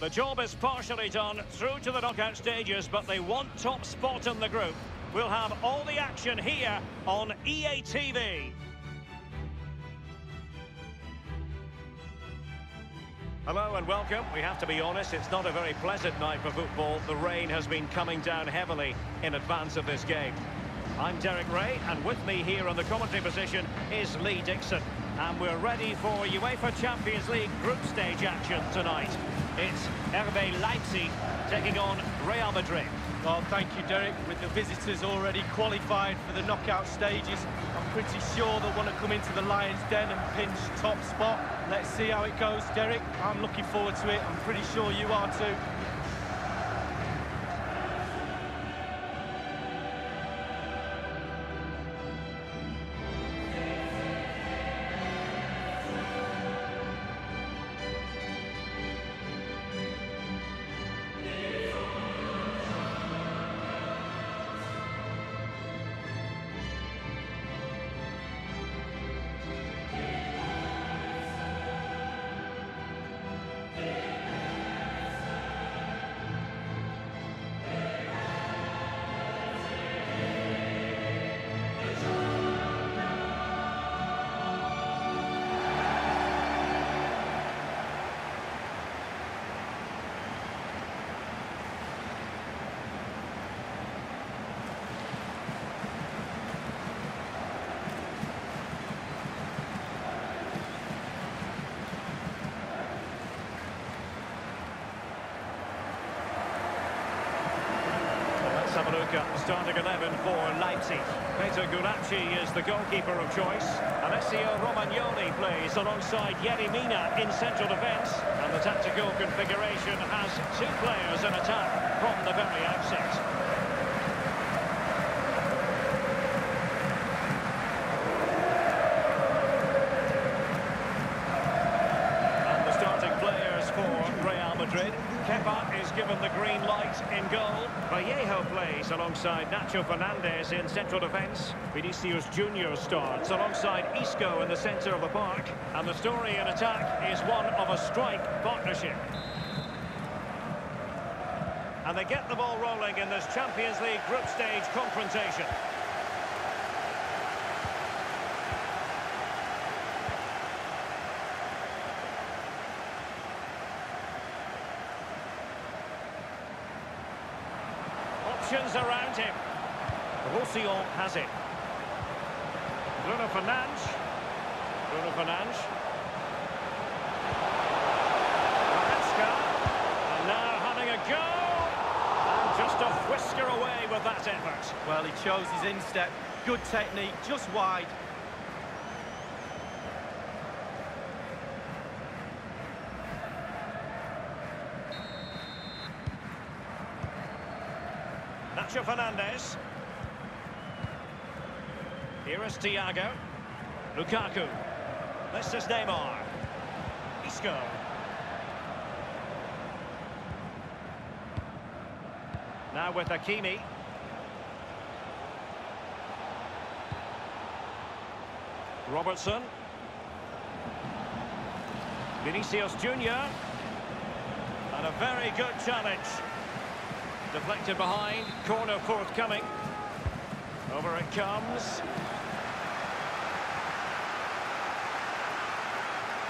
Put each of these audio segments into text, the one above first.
The job is partially done through to the knockout stages, but they want top spot in the group. We'll have all the action here on EA TV. Hello and welcome. We have to be honest, it's not a very pleasant night for football. The rain has been coming down heavily in advance of this game. I'm Derek Ray, and with me here on the commentary position is Lee Dixon. And we're ready for UEFA Champions League group stage action tonight. It's RB Leipzig taking on Real Madrid. Well, thank you, Derek. With the visitors already qualified for the knockout stages, I'm pretty sure they'll want to come into the Lions' Den and pinch top spot. Let's see how it goes, Derek. I'm looking forward to it. I'm pretty sure you are too. Starting 11 for Leipzig. Peter Gulacsi is the goalkeeper of choice. Alessio Romagnoli plays alongside Yerry Mina in central defence. And the tactical configuration has two players in attack from the very outset. And the starting players for Real Madrid. Kepa is given the green light in goal. Vallejo plays alongside Nacho Fernandez in central defence. Vinicius Junior starts alongside Isco in the centre of the park. And the story in attack is one of a strike partnership. And they get the ball rolling in this Champions League group stage confrontation. Around him. Roussillon has it. Bruno Fernandes. Bruno Fernandes. And now having a go. And just a whisker away with that effort. Well, he chose his instep. Good technique, just wide. Nacho Fernandez. Here is Thiago. Lukaku. This is Neymar. Isco. Now with Hakimi. Robertson. Vinicius Junior. And a very good challenge. Deflected behind, corner forthcoming. Over it comes.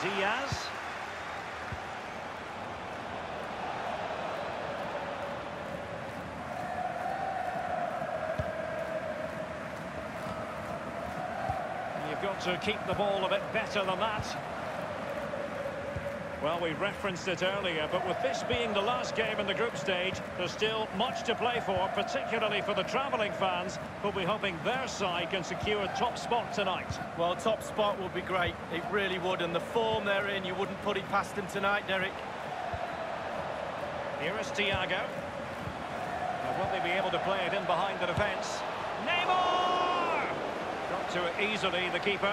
Diaz. You've got to keep the ball a bit better than that. Well, we referenced it earlier, but with this being the last game in the group stage, there's still much to play for, particularly for the travelling fans, who'll be hoping their side can secure a top spot tonight. Well, top spot would be great. It really would. And the form they're in, you wouldn't put it past them tonight, Derek. Here is Thiago. Now, will they be able to play it in behind the defence? Neymar! Got to it easily, the keeper.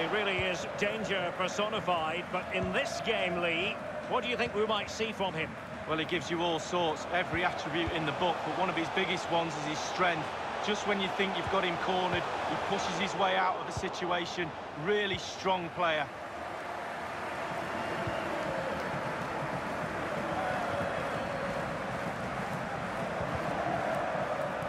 He really is danger personified, but in this game, Lee, what do you think we might see from him? Well, he gives you all sorts, every attribute in the book, but one of his biggest ones is his strength. just when you think you've got him cornered, he pushes his way out of the situation. Really strong player.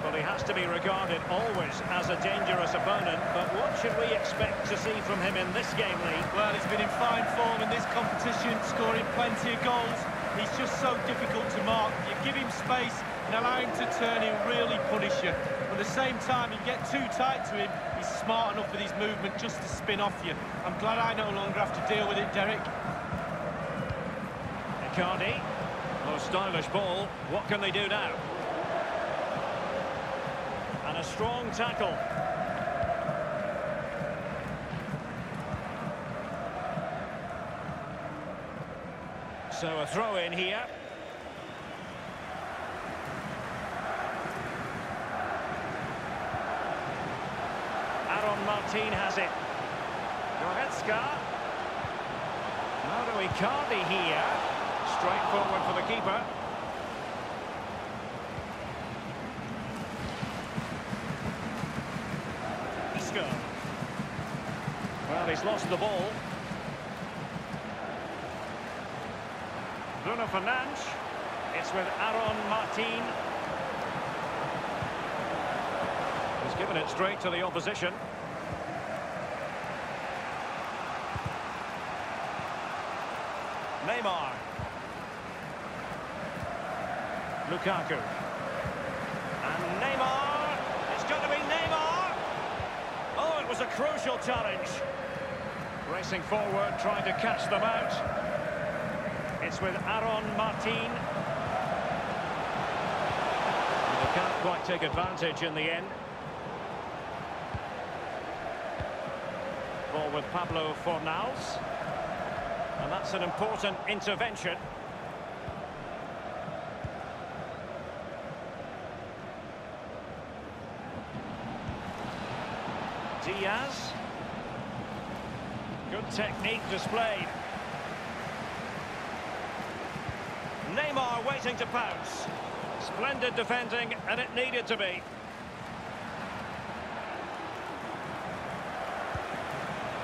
Well, he has to be regarded always as a dangerous opponent, but what should we expect to see from him in this game, Lee? Well, he's been in fine form in this competition, scoring plenty of goals. He's just so difficult to mark. You give him space and allow him to turn, he'll really punish you. But at the same time, you get too tight to him, he's smart enough with his movement just to spin off you. I'm glad I no longer have to deal with it, Derek. Icardi. Oh, stylish ball. What can they do now? Strong tackle. So a throw in here. Aaron Martin has it. Goretzka. To Icardi here. Straight forward for the keeper. Isco. Well, lost the ball. Bruno Fernandes. It's with Aaron Martin. He's given it straight to the opposition. Neymar. Lukaku. And Neymar. It's going to be Neymar. Oh, it was a crucial challenge. Racing forward, trying to catch them out. It's with Aaron Martin. They can't quite take advantage in the end. Ball with Pablo Fornals. And that's an important intervention. Diaz. Technique displayed. Neymar waiting to pounce. Splendid defending, and it needed to be.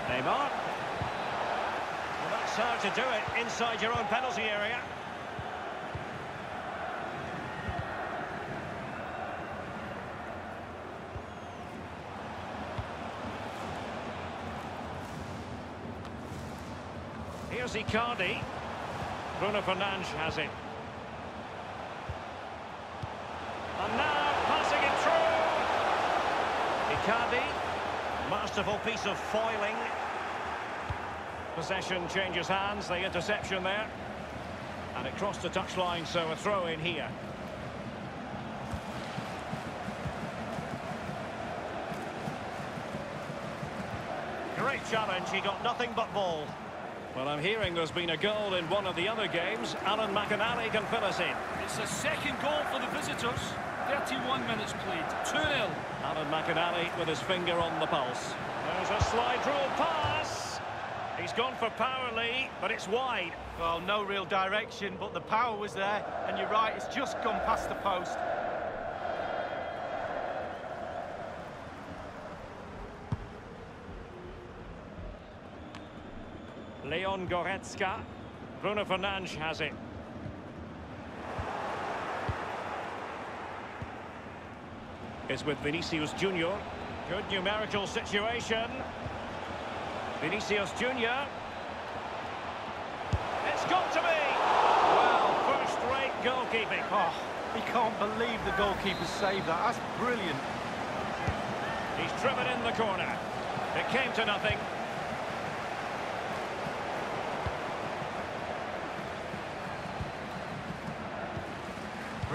Neymar. Well, that's how to do it inside your own penalty area. Here's Icardi. Bruno Fernandes has it. And now passing it through. Icardi. Masterful piece of foiling. Possession changes hands, the interception there. And it crossed the touchline, so a throw in here. Great challenge, he got nothing but ball. Well, I'm hearing there's been a goal in one of the other games. Alan McInally can fill us in. It's a second goal for the visitors. 31 minutes played. 2-0. Alan McInally with his finger on the pulse. There's a slide rule pass. He's gone for power, Lee, but it's wide. Well, no real direction, but the power was there. And you're right, it's just gone past the post. Leon Goretzka. Bruno Fernandes has it. Is with Vinicius Junior. Good numerical situation. Vinicius Junior. It's got to be. Well, first-rate goalkeeping. Oh, he can't believe the goalkeeper saved that. That's brilliant. He's driven in the corner. It came to nothing.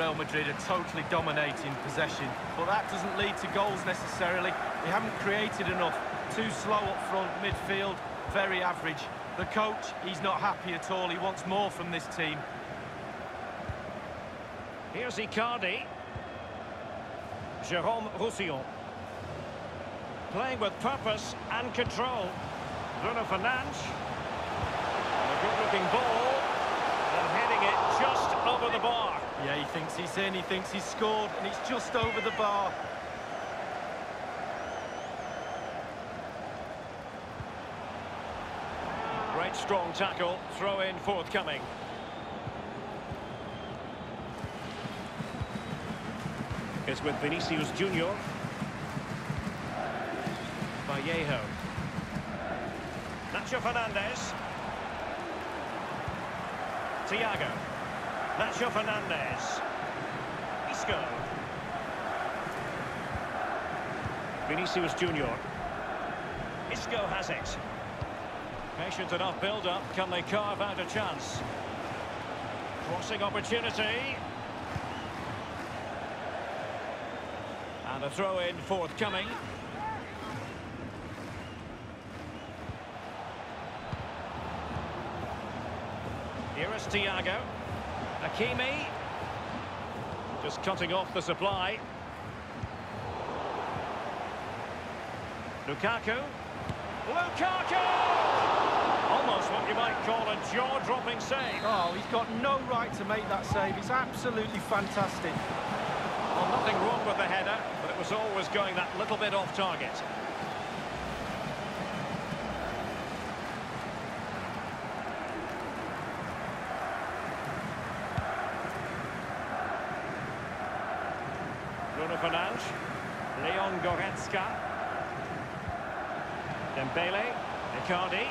Real Madrid are totally dominating possession, but that doesn't lead to goals necessarily. They haven't created enough. Too slow up front, midfield, very average. The coach, he's not happy at all. He wants more from this team. Here's Icardi. Jérôme Roussillon. Playing with purpose and control. Bruno Fernandes. A good-looking ball. And heading it just over the bar. Yeah, he thinks he's in, he thinks he's scored, and he's just over the bar. Great strong tackle, throw in forthcoming. It's with Vinicius Junior. Vallejo. Nacho Fernandez. Thiago. Nacho Fernandez. Isco. Vinicius Junior. Isco has it. Patient enough build-up. Can they carve out a chance? Crossing opportunity. And a throw-in forthcoming. Here is Thiago. Hakimi. Just cutting off the supply. Lukaku. Lukaku! Almost what you might call a jaw-dropping save. Oh, he's got no right to make that save. It's absolutely fantastic. Well, nothing wrong with the header, but it was always going that little bit off target. Bruno Fernandes. Leon Goretzka. Dembele. Icardi.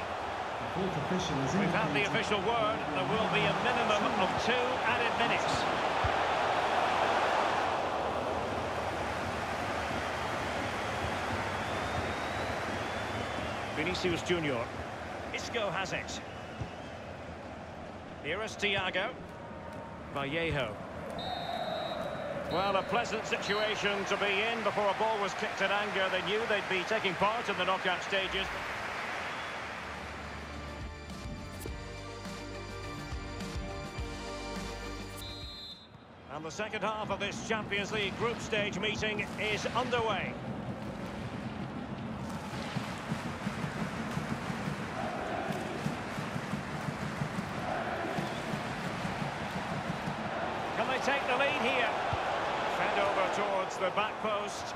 We've had the official word. There will be a minimum of two added minutes. Vinicius Junior. Isco has it. Here is Thiago. Vallejo. Well, a pleasant situation to be in before a ball was kicked at anger. They knew they'd be taking part in the knockout stages. And the second half of this Champions League group stage meeting is underway. Can they take the lead here? Fed over towards the back post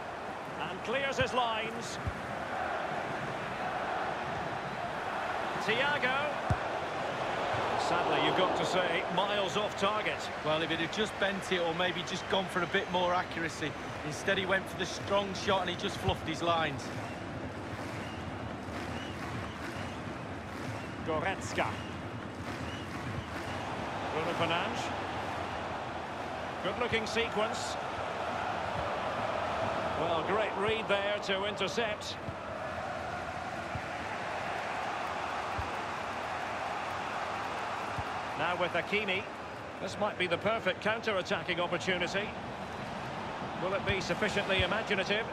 and clears his lines. Thiago. Sadly, you've got to say, miles off target. Well, if it had just bent it or maybe just gone for a bit more accuracy. Instead, he went for the strong shot and he just fluffed his lines. Goretzka. Bruno Fernandes. Good-looking sequence. Well, great read there to intercept. Now with Hakimi. This might be the perfect counter-attacking opportunity. Will it be sufficiently imaginative?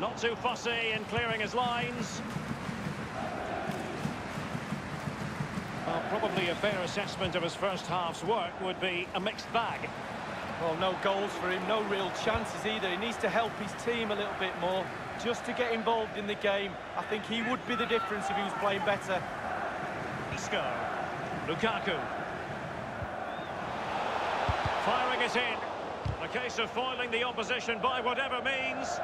Not too fussy in clearing his lines. Well, probably a fair assessment of his first half's work would be a mixed bag. Well, no goals for him, no real chances either. He needs to help his team a little bit more just to get involved in the game. I think he would be the difference if he was playing better. Isco. Lukaku. Firing it in. A case of foiling the opposition by whatever means.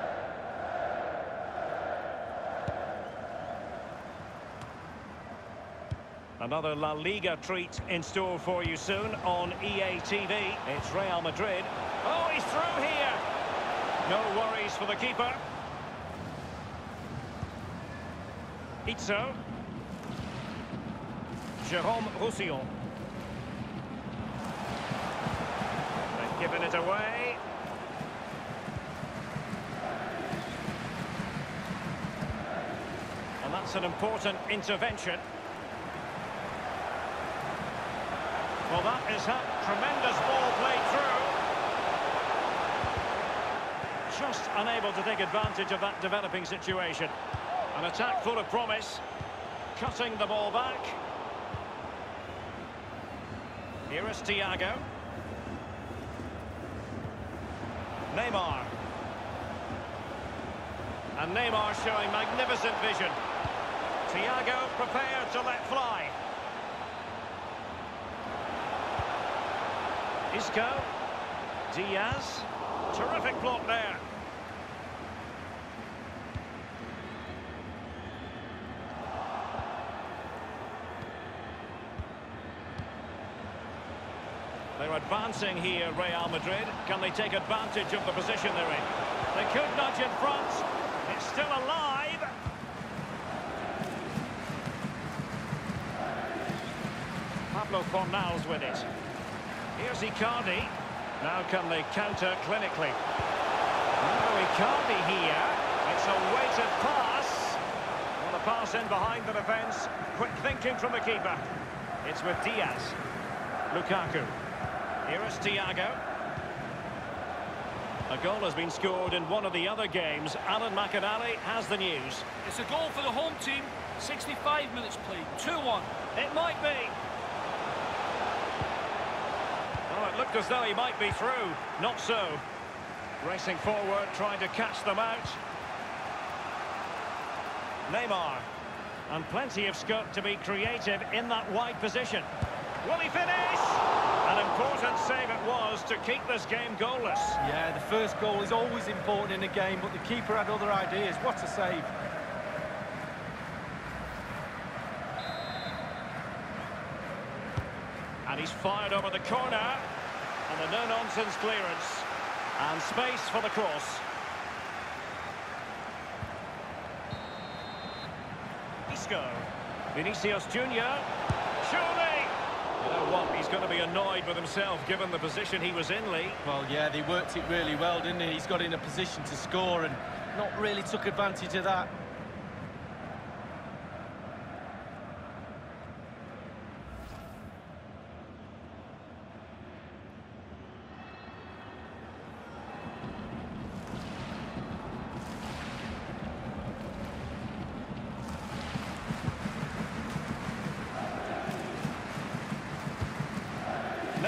Another La Liga treat in store for you soon on EA TV. It's Real Madrid. Oh, he's through here. No worries for the keeper. Isco. Jérôme Roussillon. They've given it away. And that's an important intervention. Well, that is a tremendous ball played through. Just unable to take advantage of that developing situation. An attack full of promise. Cutting the ball back. Here is Thiago. Neymar. And Neymar showing magnificent vision. Thiago prepared to let fly. Isco. Diaz. Terrific block there. Advancing here, Real Madrid. Can they take advantage of the position they're in? They could nudge in front. It's still alive. Pablo Fornals with it. Here's Icardi. Now can they counter clinically? Now Icardi here. It's a weighted pass. Well, the pass in behind the defence. Quick thinking from the keeper. It's with Diaz. Lukaku. Here is Thiago. A goal has been scored in one of the other games. Alan McInally has the news. It's a goal for the home team. 65 minutes played. 2-1. It might be. Oh, it looked as though he might be through. Not so. Racing forward, trying to catch them out. Neymar. And plenty of scope to be creative in that wide position. Will he finish? An important save it was to keep this game goalless. Yeah, the first goal is always important in a game, but the keeper had other ideas. What a save. And he's fired over the corner. And a no-nonsense clearance. And space for the cross. Isco. Vinicius Junior. Surely! You know what? He's going to be annoyed with himself given the position he was in, Lee. Well, yeah, they worked it really well, didn't he? He's got in a position to score and not really took advantage of that.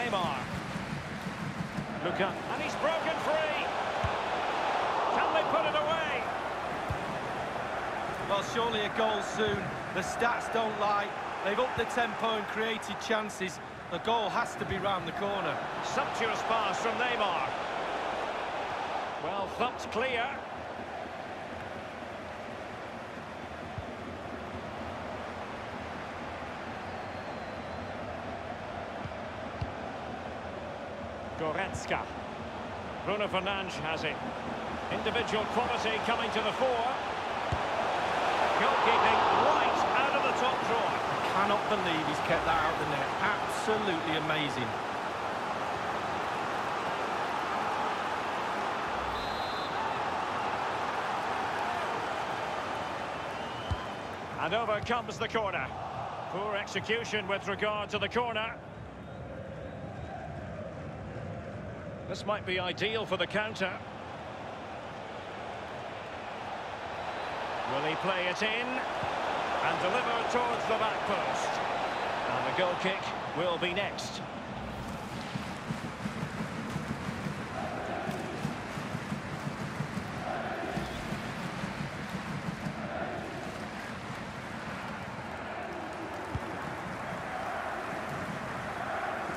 Neymar. Luka. And he's broken free. Can they put it away? Well, surely a goal soon. The stats don't lie. They've upped the tempo and created chances. The goal has to be round the corner. Sumptuous pass from Neymar. Well thumped clear. Goretzka. Bruno Fernandes has it. Individual quality coming to the fore. Goalkeeping right out of the top drawer. Cannot believe he's kept that out of the net. Absolutely amazing. And over comes the corner. Poor execution with regard to the corner. This might be ideal for the counter. Will he play it in? And deliver towards the back post. And the goal kick will be next.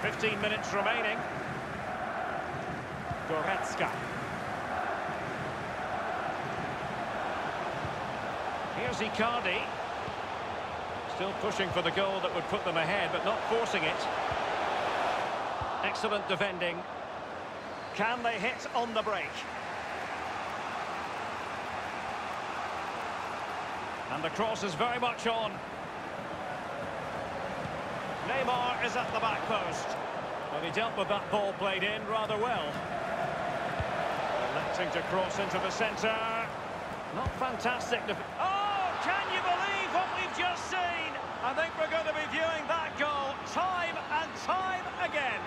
Fifteen minutes remaining. Goretzka. Here's Icardi. Still pushing for the goal that would put them ahead, but not forcing it. Excellent defending. Can they hit on the break? And the cross is very much on. Neymar is at the back post. But he dealt with that ball played in rather well. To cross into the centre. Not fantastic. Oh, can you believe what we've just seen? I think we're going to be viewing that goal time and time again.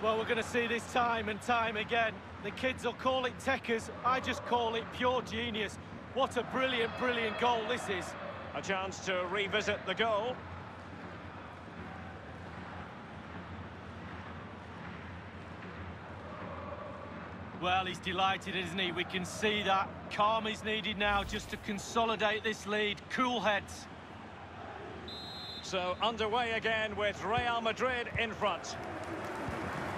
Well, we're going to see this time and time again. The kids will call it tekkers. I just call it pure genius. What a brilliant, brilliant goal this is. A chance to revisit the goal. Well, he's delighted, isn't he? We can see that. Calm is needed now just to consolidate this lead. Cool heads. So underway again with Real Madrid in front.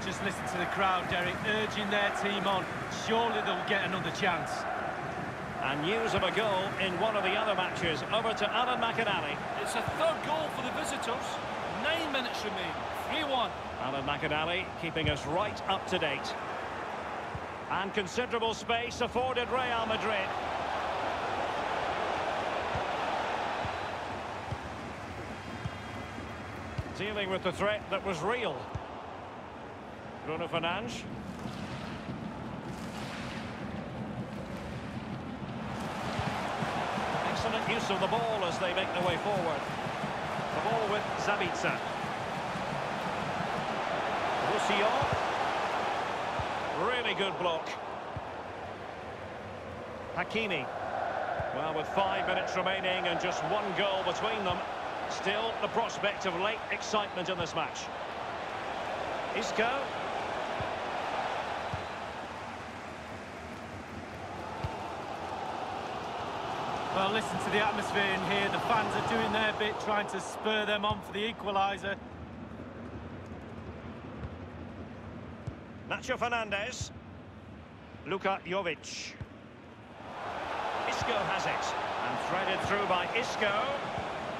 Just listen to the crowd, Derek, urging their team on. Surely they'll get another chance. And news of a goal in one of the other matches. Over to Alan McInally. It's a third goal for the visitors. Nine minutes remain. 3-1. Alan McInally keeping us right up to date. And considerable space afforded Real Madrid. Dealing with the threat that was real. Bruno Fernandes. Excellent use of the ball as they make their way forward. The ball with Sabitzer. Roussillon. Really good block. Hakimi. Well, with five minutes remaining and just one goal between them, still the prospect of late excitement in this match. Isco. Well, listen to the atmosphere in here. The fans are doing their bit, trying to spur them on for the equaliser. Nacho Fernandez. Luka Jovic. Isco has it. And threaded through by Isco.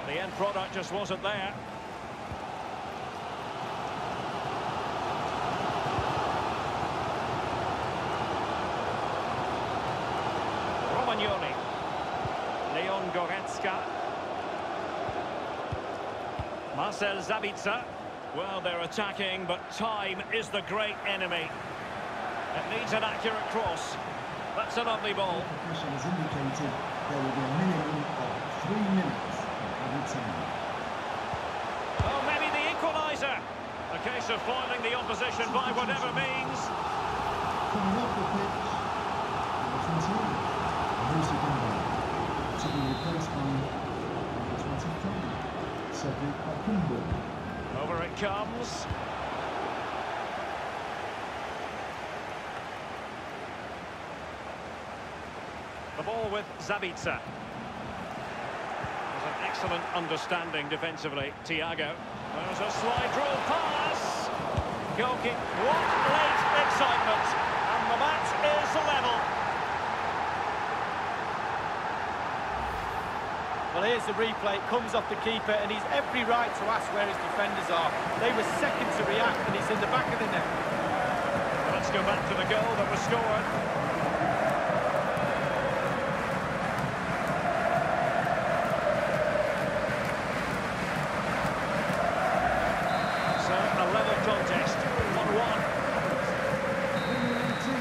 The end product just wasn't there. Romagnoli. Leon Goretzka. Marcel Sabitzer. Well, they're attacking, but time is the great enemy. It needs an accurate cross. That's a lovely ball. Officials indicated there will be a minimum of three minutes. Oh, maybe the equaliser. A case of foiling the opposition by whatever means. Coming off the pitch, Over it comes. The ball with Sabitzer. There's an excellent understanding defensively. Thiago. There's a slide rule pass. Goalkeeper. What late excitement. And the match is level. Well, here's the replay. It comes off the keeper, and he's every right to ask where his defenders are. They were second to react, and he's in the back of the net. Let's go back to the goal that was scored. So, a level contest, 1-1. Number 18,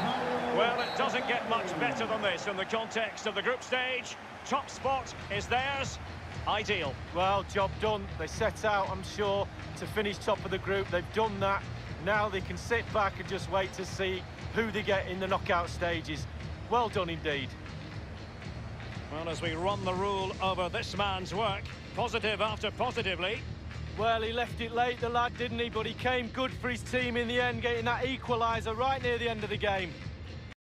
Mario Well, it doesn't get much better than this in the context of the group stage. Top spot is theirs. Ideal. Well, job done. They set out, I'm sure, to finish top of the group. They've done that. Now they can sit back and just wait to see who they get in the knockout stages. Well done indeed. Well, as we run the rule over this man's work, positive after positively. Well, he left it late, the lad, didn't he? But he came good for his team in the end, getting that equaliser right near the end of the game.